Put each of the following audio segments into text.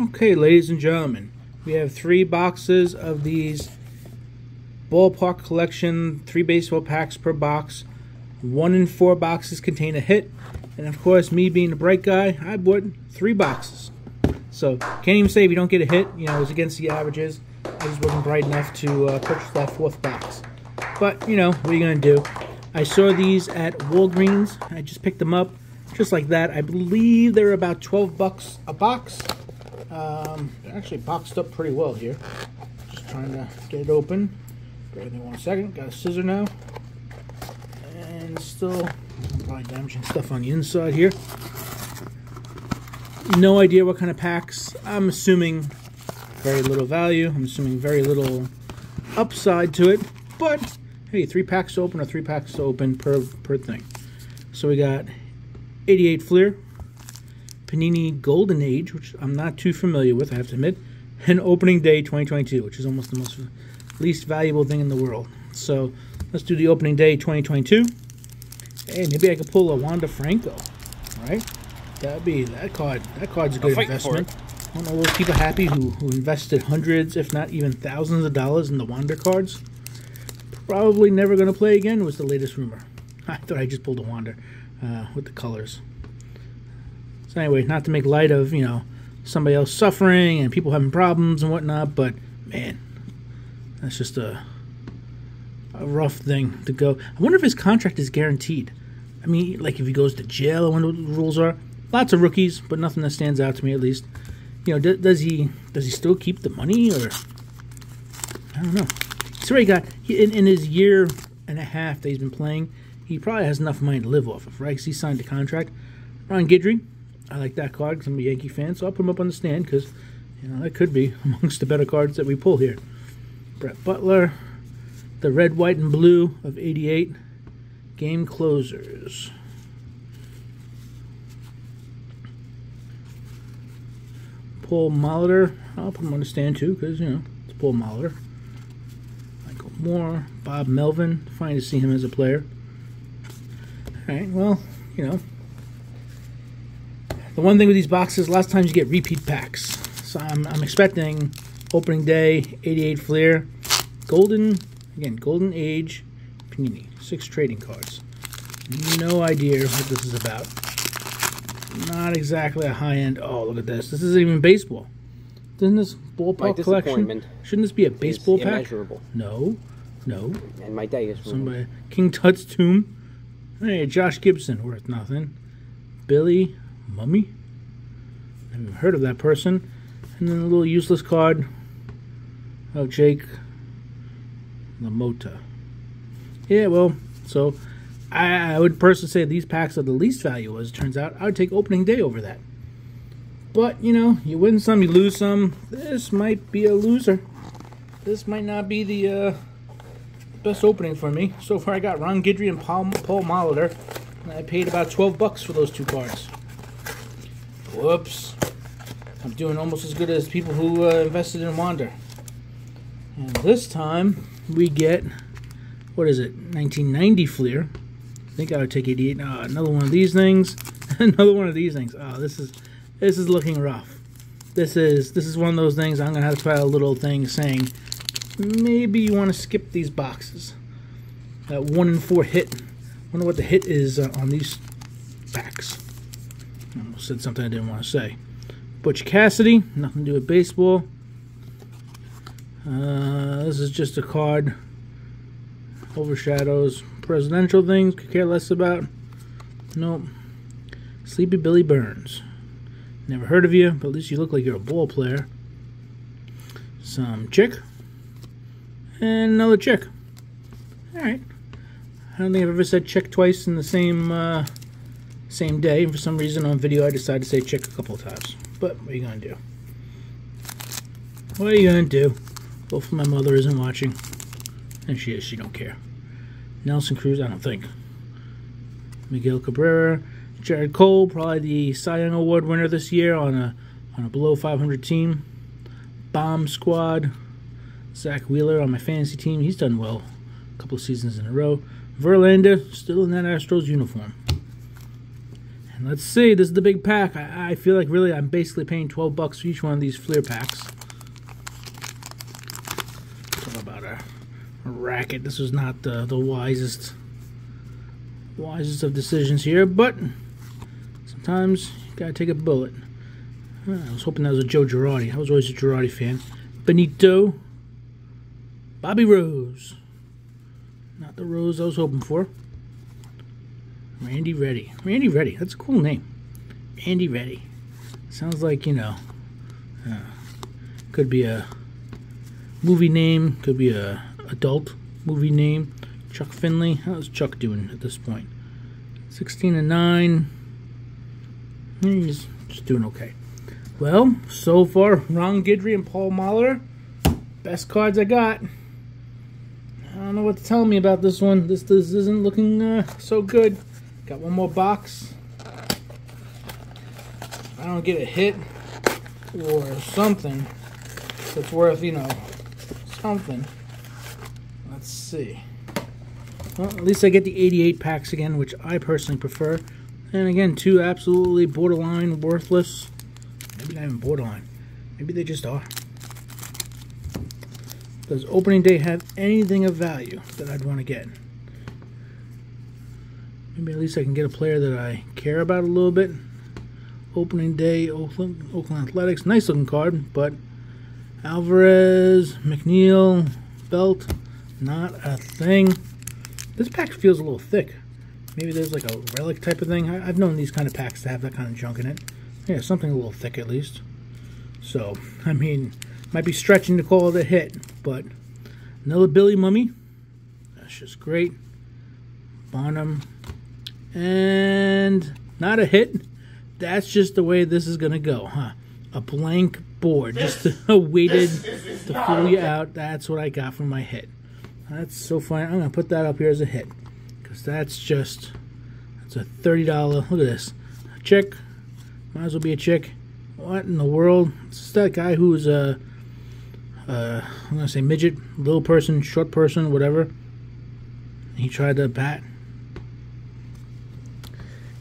Okay, ladies and gentlemen, we have three boxes of these ballpark collection, three baseball packs per box. One in four boxes contain a hit, and of course, me being a bright guy, I bought three boxes. So can't even say if you don't get a hit, you know, it's against the averages. I just wasn't bright enough to uh, purchase that fourth box. But you know, what are you gonna do? I saw these at Walgreens. I just picked them up, just like that. I believe they're about 12 bucks a box. Um, actually boxed up pretty well here. Just trying to get it open. With me one second. Got a scissor now. And still probably damaging stuff on the inside here. No idea what kind of packs. I'm assuming very little value. I'm assuming very little upside to it. But hey, three packs open or three packs open per per thing. So we got 88 Fleer, Panini Golden Age, which I'm not too familiar with, I have to admit, and Opening Day 2022, which is almost the most least valuable thing in the world. So let's do the Opening Day 2022. Hey, maybe I could pull a Wander Franco, right? That'd be that card. That card's a good investment. I don't know those people happy who, who invested hundreds, if not even thousands of dollars in the Wander cards. Probably never going to play again was the latest rumor. I thought I just pulled a Wander uh, with the colors. So anyway, not to make light of, you know, somebody else suffering and people having problems and whatnot, but man, that's just a, a rough thing to go. I wonder if his contract is guaranteed. I mean, like if he goes to jail, I wonder what the rules are. Lots of rookies, but nothing that stands out to me at least. You know, does he does he still keep the money or I don't know. He's already got in, in his year and a half that he's been playing. He probably has enough money to live off of, right? Because he signed a contract. Ron Guidry, I like that card because I'm a Yankee fan, so I'll put him up on the stand because you know that could be amongst the better cards that we pull here. Brett Butler, the red, white, and blue of 88 game closers. Paul Molitor, I'll put him on the stand too because you know it's Paul Molitor. Michael Moore, Bob Melvin, fine to see him as a player. All right, well, you know, the one thing with these boxes, last times you get repeat packs. So I'm, I'm expecting opening day, 88 Fleer, Golden, again, Golden Age, Panini, six trading cards. No idea what this is about. Not exactly a high-end, oh, look at this. This isn't even baseball. Doesn't this ballpark collection, shouldn't this be a baseball pack? No, no. And my day is ruined. Somebody, King Tut's tomb. Hey, Josh Gibson, worth nothing. Billy Mumy? i never heard of that person. And then a little useless card of Jake LaMotta. Yeah, well, so I, I would personally say these packs are the least value. As it turns out, I would take opening day over that. But, you know, you win some, you lose some. This might be a loser. This might not be the uh, best opening for me. So far, I got Ron Guidry and Paul, Paul Molitor. And I paid about 12 bucks for those two cards. Whoops. I'm doing almost as good as people who uh, invested in Wander. And this time we get, what is it, 1990 Fleer. I think I would take 88. Uh, another one of these things. another one of these things. Oh, this is this is looking rough. This is this is one of those things I'm gonna have to file a little thing saying maybe you want to skip these boxes. That one in four hit. Wonder what the hit is uh, on these packs. I said something I didn't want to say. Butch Cassidy, nothing to do with baseball. Uh, this is just a card. Overshadows presidential things, could care less about. Nope. Sleepy Billy Burns. Never heard of you, but at least you look like you're a ball player. Some chick. And another chick. Alright. I don't think I've ever said chick twice in the same uh, same day. And for some reason on video I decided to say chick a couple of times. But what are you going to do? What are you going to do? Hopefully my mother isn't watching. And she is. She don't care. Nelson Cruz, I don't think. Miguel Cabrera. Gerrit Cole, probably the Cy Young Award winner this year on a on a below 500 team. Bomb Squad. Zack Wheeler on my fantasy team. He's done well a couple of seasons in a row. Verlander, still in that Astros uniform. Let's see. This is the big pack. I, I feel like really I'm basically paying 12 bucks for each one of these Fleer packs. Talk about a, a racket. This was not the, the wisest wisest of decisions here, but sometimes you gotta take a bullet. Ah, I was hoping that was a Joe Girardi. I was always a Girardi fan. Benito. Bobby Rose. Not the Rose I was hoping for. Randy Ready. Randy Ready. That's a cool name. Andy Ready. Sounds like, you know, uh, could be a movie name, could be a adult movie name. Chuck Finley. How's Chuck doing at this point? 16 and 9. He's just doing okay. Well, so far, Ron Guidry and Paul Mahler. best cards I got. I don't know what to tell me about this one. This this isn't looking uh, so good. Got one more box. I don't get a hit or something that's worth, you know, something. Let's see. Well, at least I get the 88 packs again, which I personally prefer. And again, two absolutely borderline worthless Maybe not even borderline. Maybe they just are. Does opening day have anything of value that I'd want to get? Maybe at least I can get a player that I care about a little bit. Opening day, Oakland, Oakland Athletics. Nice looking card, but Alvarez, McNeil, Belt, not a thing. This pack feels a little thick. Maybe there's like a relic type of thing. I, have known these kind of packs to have that kind of junk in it. Yeah, something a little thick at least. So, I mean, might be stretching to call it a hit, but another Billy Mumy. That's just great. Bonham. And not a hit. That's just the way this is going to go, huh? A blank board. Just waited to fool you out. That's what I got from my hit. That's so funny. I'm going to put that up here as a hit. Because that's just, that's a $30. Look at this. A chick. might as well be a chick. What in the world? It's that guy who's a, uh, I'm gonna say midget, little person, short person, whatever. He tried to bat.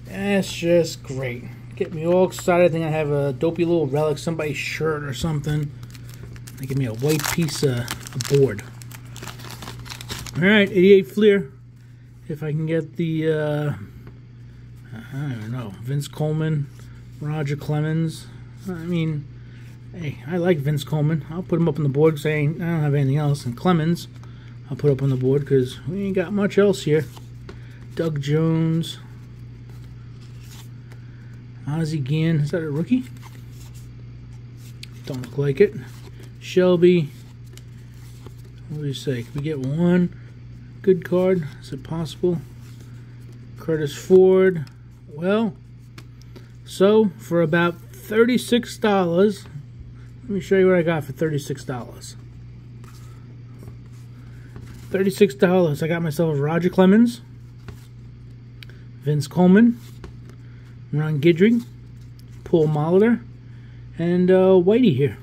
That's just great. Get me all excited. I think I have a dopey little relic, somebody's shirt or something. They give me a white piece of board. All right, 88 Fleer. If I can get the, uh, I don't know, Vince Coleman, Roger Clemens. I mean, hey, I like Vince Coleman. I'll put him up on the board saying I don't have anything else. And Clemens, I'll put up on the board because we ain't got much else here. Doug Jones. Ozzie Guillen. Is that a rookie? Don't look like it. Shelby. What do you say? Can we get one good card? Is it possible? Curtis Ford. Well, so for about $36, let me show you what I got for $36. $36. I got myself Roger Clemens, Vince Coleman, Ron Guidry, Paul Molitor, and uh, Whitey here.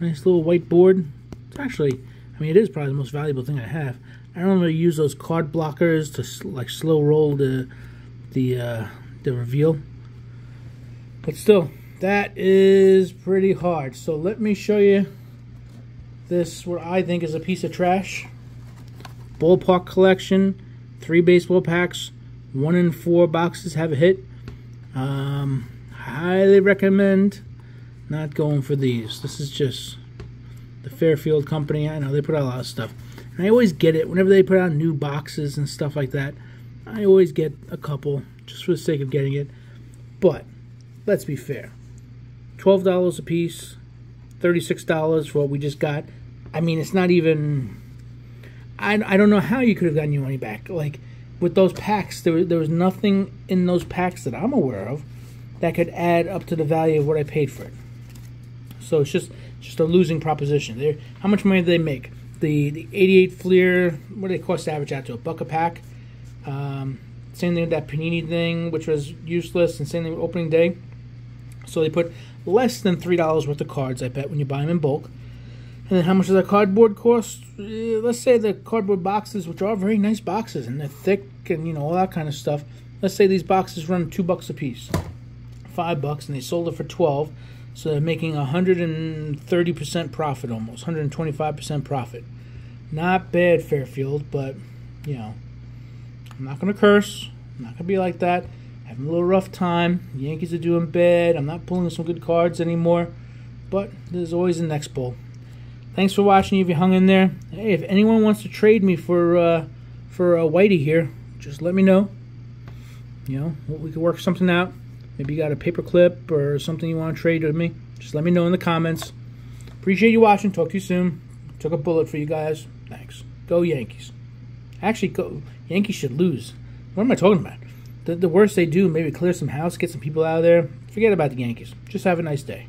Nice little whiteboard. It's actually, I mean, it is probably the most valuable thing I have. I don't really use those card blockers to like slow roll the the uh, the reveal. But still, that is pretty hard. So let me show you this, what I think is a piece of trash. Ballpark collection, three baseball packs, one in four boxes have a hit. Um, highly recommend not going for these. This is just the Fairfield Company. I know they put out a lot of stuff. And I always get it whenever they put out new boxes and stuff like that. I always get a couple just for the sake of getting it. But let's be fair. $12 a piece, $36 for what we just got. I mean, it's not even. I, I don't know how you could have gotten your money back. Like, with those packs, there, there was nothing in those packs that I'm aware of that could add up to the value of what I paid for it. So it's just just a losing proposition. There, how much money do they make? The the 88 Fleer, what do they cost average out to? A buck a pack. Um, same thing with that Panini thing, which was useless, and same thing with opening day. So they put less than $3 worth of cards, I bet, when you buy them in bulk. And then how much does a cardboard cost? Uh, let's say the cardboard boxes, which are very nice boxes, and they're thick and, you know, all that kind of stuff. let's say these boxes run two bucks a piece, five bucks, and they sold it for 12. So they're making 130% profit almost, 125% profit. Not bad, Fairfield, but, you know, I'm not going to curse. I'm not going to be like that. Having a little rough time. The Yankees are doing bad. I'm not pulling some good cards anymore. But there's always the next bowl. Thanks for watching. If you hung in there, hey, if anyone wants to trade me for uh, for Whitey here, just let me know. You know, we could work something out. Maybe you got a paper clip or something you want to trade with me. Just let me know in the comments. Appreciate you watching. Talk to you soon. Took a bullet for you guys. Thanks. Go Yankees. Actually, go Yankees should lose. What am I talking about? The, the worst they do, maybe clear some house, get some people out of there. Forget about the Yankees. Just have a nice day.